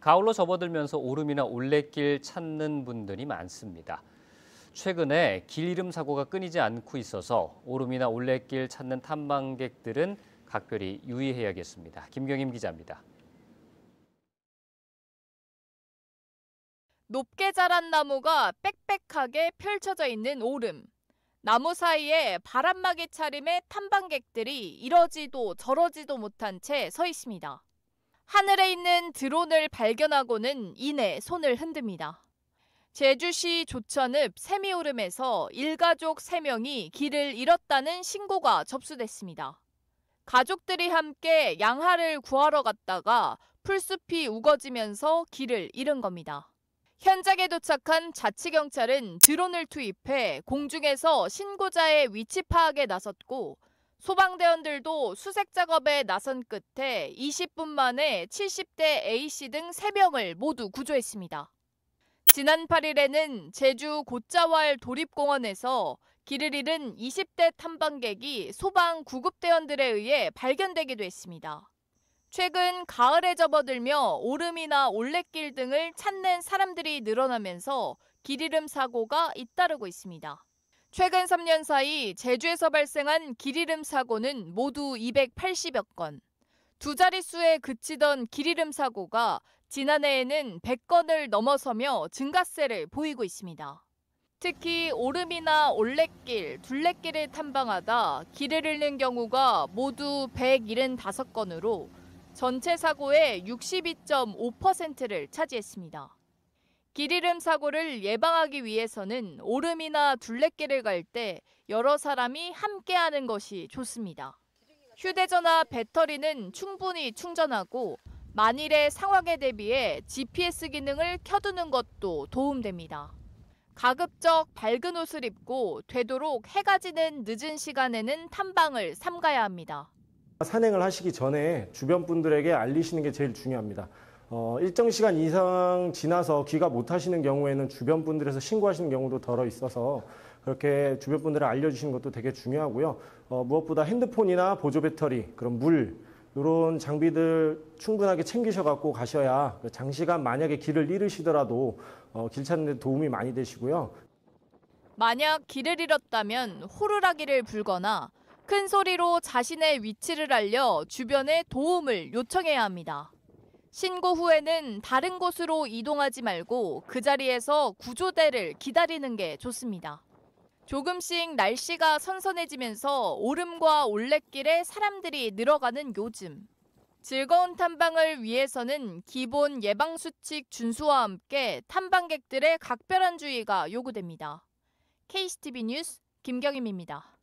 가을로 접어들면서 오름이나 올레길 찾는 분들이 많습니다. 최근에 길 잃음 사고가 끊이지 않고 있어서 오름이나 올레길 찾는 탐방객들은 각별히 유의해야겠습니다. 김경임 기자입니다. 높게 자란 나무가 빽빽하게 펼쳐져 있는 오름. 나무 사이에 바람막이 차림의 탐방객들이 이러지도 저러지도 못한 채 서 있습니다. 하늘에 있는 드론을 발견하고는 이내 손을 흔듭니다. 제주시 조천읍 세미오름에서 일가족 3명이 길을 잃었다는 신고가 접수됐습니다. 가족들이 함께 양하를 구하러 갔다가 풀숲이 우거지면서 길을 잃은 겁니다. 현장에 도착한 자치경찰은 드론을 투입해 공중에서 신고자의 위치 파악에 나섰고 소방대원들도 수색 작업에 나선 끝에 20분 만에 70대 A씨 등 3명을 모두 구조했습니다. 지난 8일에는 제주 곶자왈 도립공원에서 길을 잃은 20대 탐방객이 소방 구급대원들에 의해 발견되기도 했습니다. 최근 가을에 접어들며 오름이나 올레길 등을 찾는 사람들이 늘어나면서 길 잃음 사고가 잇따르고 있습니다. 최근 3년 사이 제주에서 발생한 길 잃음 사고는 모두 280여 건. 두 자릿수에 그치던 길 잃음 사고가 지난해에는 100건을 넘어서며 증가세를 보이고 있습니다. 특히 오름이나 올레길, 둘레길을 탐방하다 길을 잃는 경우가 모두 175건으로 전체 사고의 62.5%를 차지했습니다. 길 잃음 사고를 예방하기 위해서는 오름이나 둘레길을 갈 때 여러 사람이 함께 하는 것이 좋습니다. 휴대전화 배터리는 충분히 충전하고 만일의 상황에 대비해 GPS 기능을 켜두는 것도 도움됩니다. 가급적 밝은 옷을 입고 되도록 해가 지는 늦은 시간에는 탐방을 삼가야 합니다. 산행을 하시기 전에 주변 분들에게 알리시는 게 제일 중요합니다. 어, 일정 시간 이상 지나서 귀가 못 하시는 경우에는 주변 분들에서 신고하시는 경우도 덜어 있어서 그렇게 주변 분들을 알려주시는 것도 되게 중요하고요. 어, 무엇보다 핸드폰이나 보조 배터리, 그런 물, 이런 장비들 충분하게 챙기셔 갖고 가셔야 장시간 만약에 길을 잃으시더라도 어, 길 찾는 데 도움이 많이 되시고요. 만약 길을 잃었다면 호루라기를 불거나 큰 소리로 자신의 위치를 알려 주변에 도움을 요청해야 합니다. 신고 후에는 다른 곳으로 이동하지 말고 그 자리에서 구조대를 기다리는 게 좋습니다. 조금씩 날씨가 선선해지면서 오름과 올레길에 사람들이 늘어가는 요즘. 즐거운 탐방을 위해서는 기본 예방수칙 준수와 함께 탐방객들의 각별한 주의가 요구됩니다. KCTV 뉴스 김경임입니다.